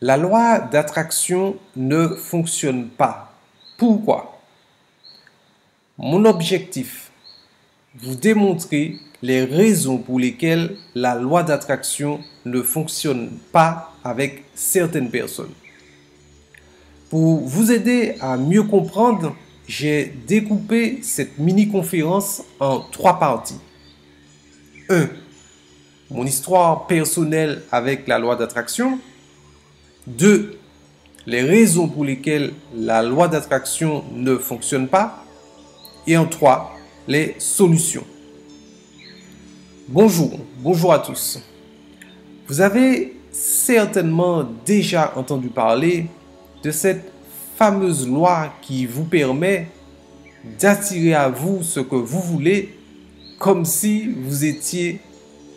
La loi d'attraction ne fonctionne pas. Pourquoi? Mon objectif, vous démontrer les raisons pour lesquelles la loi d'attraction ne fonctionne pas avec certaines personnes. Pour vous aider à mieux comprendre, j'ai découpé cette mini-conférence en trois parties. 1. Mon histoire personnelle avec la loi d'attraction. 2. Les raisons pour lesquelles la loi d'attraction ne fonctionne pas. Et en 3. Les solutions. Bonjour, bonjour à tous. Vous avez certainement déjà entendu parler de cette fameuse loi qui vous permet d'attirer à vous ce que vous voulez comme si vous étiez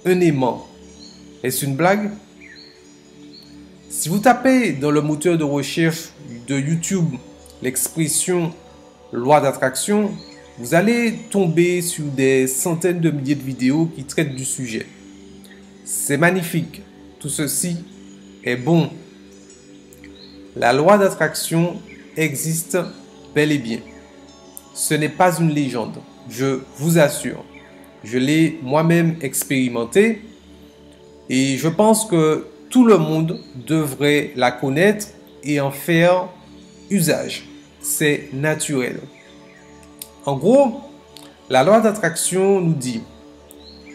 un aimant. Est-ce une blague? Si vous tapez dans le moteur de recherche de YouTube l'expression loi d'attraction, vous allez tomber sur des centaines de milliers de vidéos qui traitent du sujet. C'est magnifique. Tout ceci est bon la loi d'attraction existe bel et bien. Ce n'est pas une légende, je vous assure. Je l'ai moi-même expérimenté et je pense que tout le monde devrait la connaître et en faire usage. C'est naturel. En gros, la loi d'attraction nous dit,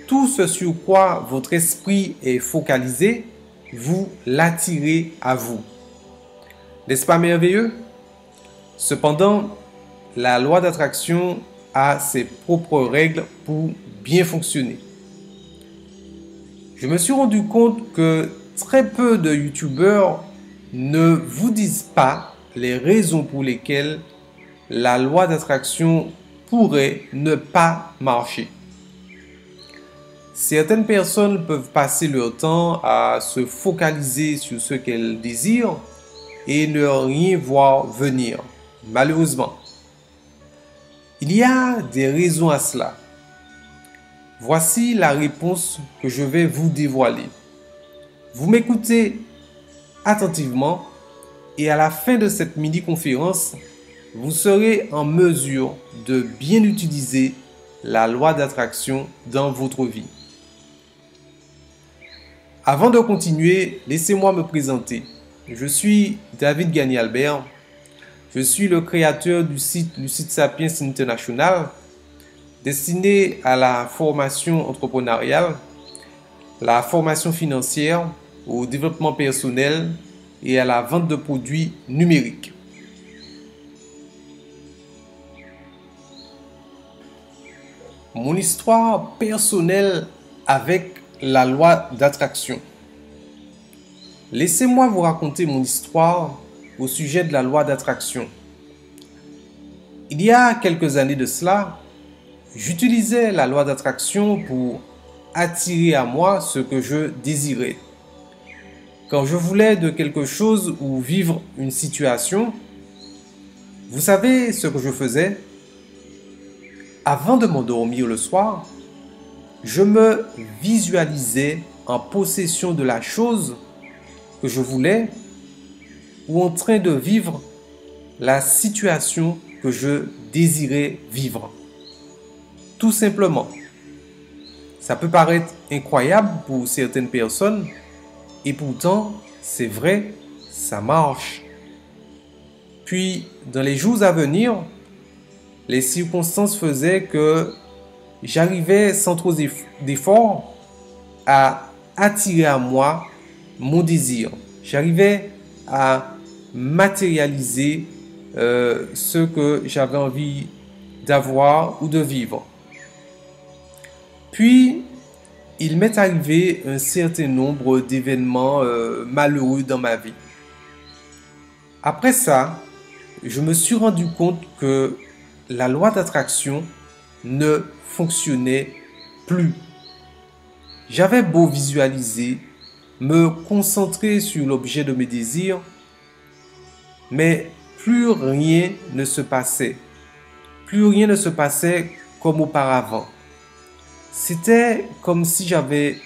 tout ce sur quoi votre esprit est focalisé, vous l'attirez à vous. N'est-ce pas merveilleux? Cependant, la loi d'attraction a ses propres règles pour bien fonctionner. Je me suis rendu compte que très peu de youtubeurs ne vous disent pas les raisons pour lesquelles la loi d'attraction pourrait ne pas marcher. Certaines personnes peuvent passer leur temps à se focaliser sur ce qu'elles désirent et ne rien voir venir, malheureusement. Il y a des raisons à cela. Voici la réponse que je vais vous dévoiler. Vous m'écoutez attentivement et à la fin de cette mini-conférence, vous serez en mesure de bien utiliser la loi d'attraction dans votre vie. Avant de continuer, laissez-moi me présenter. Je suis David Gagné Albert. Je suis le créateur du site Lucide Sapiens International, destiné à la formation entrepreneuriale, la formation financière, au développement personnel et à la vente de produits numériques. Mon histoire personnelle avec la loi d'attraction. Laissez-moi vous raconter mon histoire au sujet de la loi d'attraction. Il y a quelques années de cela, j'utilisais la loi d'attraction pour attirer à moi ce que je désirais. Quand je voulais de quelque chose ou vivre une situation, vous savez ce que je faisais? Avant de m'endormir le soir, je me visualisais en possession de la chose que je voulais ou en train de vivre la situation que je désirais vivre. Tout simplement. Ça peut paraître incroyable pour certaines personnes et pourtant, c'est vrai, ça marche. Puis, dans les jours à venir, les circonstances faisaient que j'arrivais sans trop d'efforts à attirer à moi mon désir. J'arrivais à matérialiser euh, ce que j'avais envie d'avoir ou de vivre. Puis, il m'est arrivé un certain nombre d'événements euh, malheureux dans ma vie. Après ça, je me suis rendu compte que la loi d'attraction ne fonctionnait plus. J'avais beau visualiser me concentrer sur l'objet de mes désirs, mais plus rien ne se passait. Plus rien ne se passait comme auparavant. C'était comme si j'avais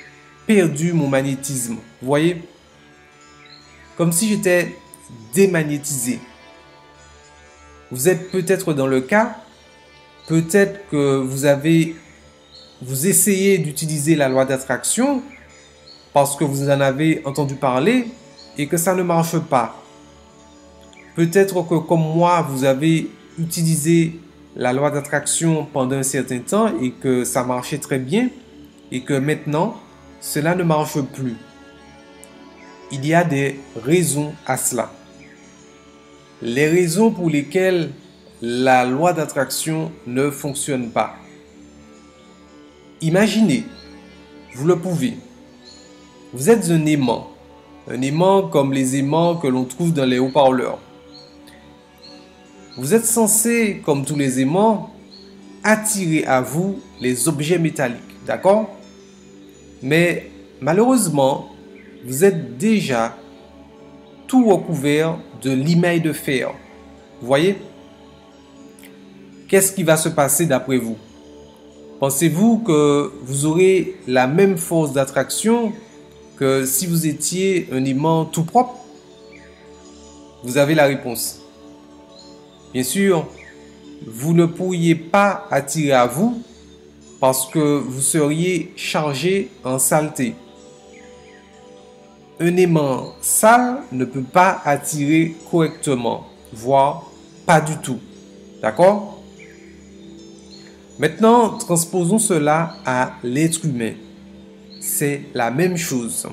perdu mon magnétisme. Vous voyez? Comme si j'étais démagnétisé. Vous êtes peut-être dans le cas, peut-être que vous avez, vous essayez d'utiliser la loi d'attraction parce que vous en avez entendu parler et que ça ne marche pas. Peut-être que comme moi, vous avez utilisé la loi d'attraction pendant un certain temps et que ça marchait très bien et que maintenant, cela ne marche plus. Il y a des raisons à cela. Les raisons pour lesquelles la loi d'attraction ne fonctionne pas. Imaginez, vous le pouvez, vous êtes un aimant, un aimant comme les aimants que l'on trouve dans les haut-parleurs. Vous êtes censé, comme tous les aimants, attirer à vous les objets métalliques, d'accord? Mais malheureusement, vous êtes déjà tout recouvert de l'email de fer. Vous voyez? Qu'est-ce qui va se passer d'après vous? Pensez-vous que vous aurez la même force d'attraction que si vous étiez un aimant tout propre? Vous avez la réponse. Bien sûr, vous ne pourriez pas attirer à vous parce que vous seriez chargé en saleté. Un aimant sale ne peut pas attirer correctement, voire pas du tout. D'accord? Maintenant, transposons cela à l'être humain. C'est la même chose.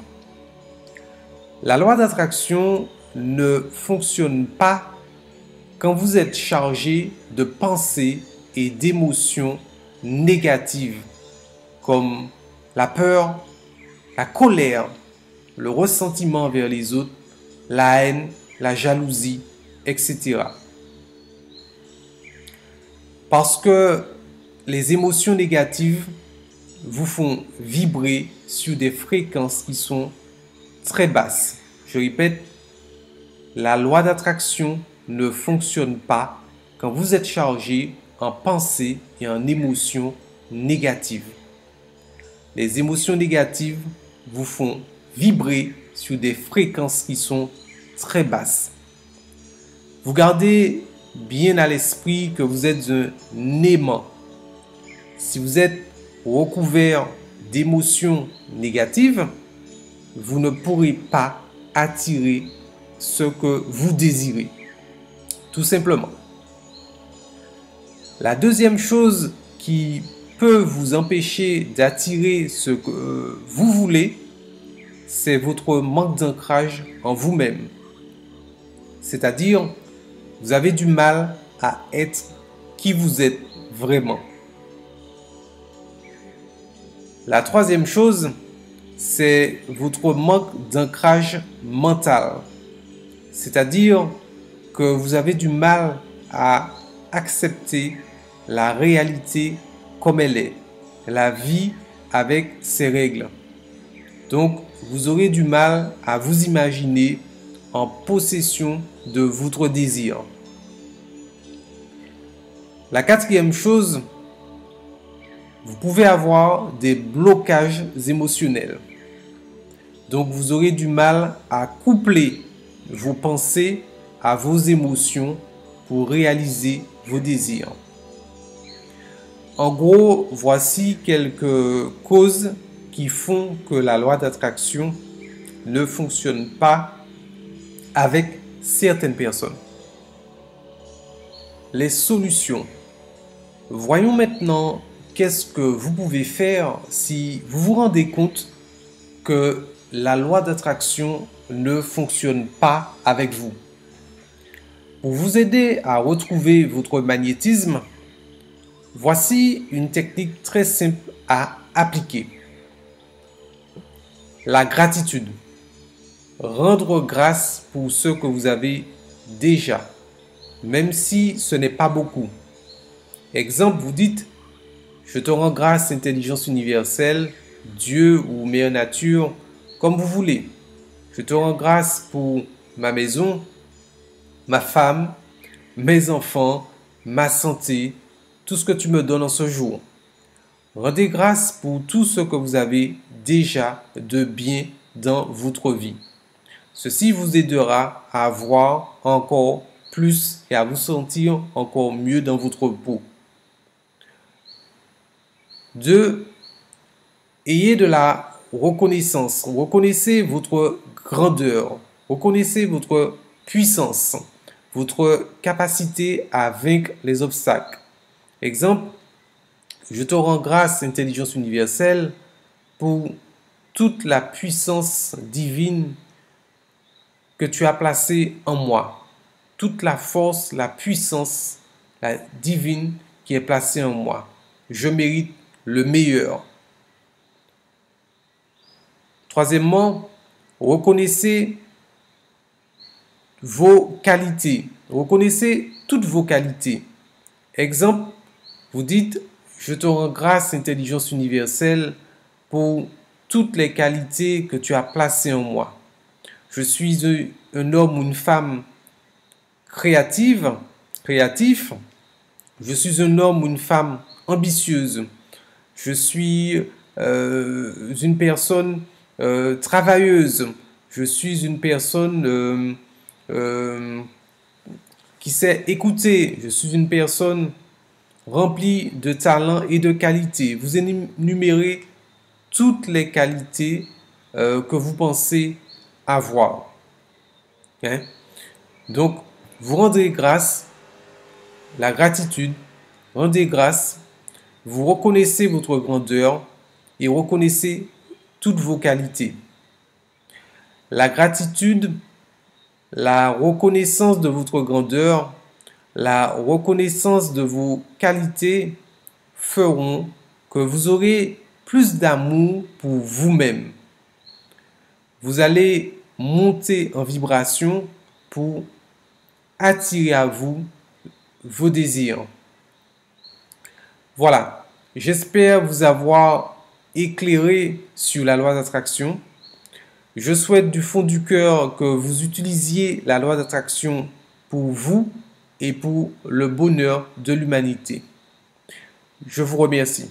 La loi d'attraction ne fonctionne pas quand vous êtes chargé de pensées et d'émotions négatives comme la peur, la colère, le ressentiment vers les autres, la haine, la jalousie, etc. Parce que les émotions négatives vous font vibrer sur des fréquences qui sont très basses. Je répète, la loi d'attraction ne fonctionne pas quand vous êtes chargé en pensée et en émotions négatives. Les émotions négatives vous font vibrer sur des fréquences qui sont très basses. Vous gardez bien à l'esprit que vous êtes un aimant. Si vous êtes recouvert d'émotions négatives, vous ne pourrez pas attirer ce que vous désirez. Tout simplement. La deuxième chose qui peut vous empêcher d'attirer ce que vous voulez, c'est votre manque d'ancrage en vous-même. C'est-à-dire, vous avez du mal à être qui vous êtes vraiment. La troisième chose, c'est votre manque d'ancrage mental. C'est-à-dire, que vous avez du mal à accepter la réalité comme elle est, la vie avec ses règles. Donc, vous aurez du mal à vous imaginer en possession de votre désir. La quatrième chose, vous pouvez avoir des blocages émotionnels. Donc vous aurez du mal à coupler vos pensées à vos émotions pour réaliser vos désirs. En gros, voici quelques causes qui font que la loi d'attraction ne fonctionne pas avec certaines personnes. Les solutions. Voyons maintenant qu'est-ce que vous pouvez faire si vous vous rendez compte que la loi d'attraction ne fonctionne pas avec vous. Pour vous aider à retrouver votre magnétisme, voici une technique très simple à appliquer. La gratitude. Rendre grâce pour ce que vous avez déjà, même si ce n'est pas beaucoup. Exemple, vous dites, je te rends grâce, intelligence universelle, Dieu ou mère nature, comme vous voulez. Je te rends grâce pour ma maison, ma femme, mes enfants, ma santé, tout ce que tu me donnes en ce jour. Rendez grâce pour tout ce que vous avez déjà de bien dans votre vie. Ceci vous aidera à avoir encore plus et à vous sentir encore mieux dans votre peau. 2. Ayez de la reconnaissance. Reconnaissez votre grandeur. Reconnaissez votre puissance, votre capacité à vaincre les obstacles. Exemple, je te rends grâce, intelligence universelle, pour toute la puissance divine que tu as placée en moi. Toute la force, la puissance divine qui est placée en moi. Je mérite le meilleur. Troisièmement, reconnaissez vos qualités. Reconnaissez toutes vos qualités. Exemple, vous dites, je te rends grâce, intelligence universelle, pour toutes les qualités que tu as placées en moi. Je suis un homme ou une femme créative, créatif. Je suis un homme ou une femme ambitieuse. Je suis euh, une personne euh, travailleuse. Je suis une personne euh, qui sait écouter. Je suis une personne remplie de talent et de qualité. Vous énumérez toutes les qualités que vous pensez avoir. Hein? Donc, vous rendez grâce, la gratitude, rendez grâce vous reconnaissez votre grandeur et reconnaissez toutes vos qualités. La gratitude, la reconnaissance de votre grandeur, la reconnaissance de vos qualités feront que vous aurez plus d'amour pour vous-même. Vous allez monter en vibration pour attirer à vous vos désirs. Voilà, j'espère vous avoir éclairé sur la loi d'attraction. Je souhaite du fond du cœur que vous utilisiez la loi d'attraction pour vous et pour le bonheur de l'humanité. Je vous remercie.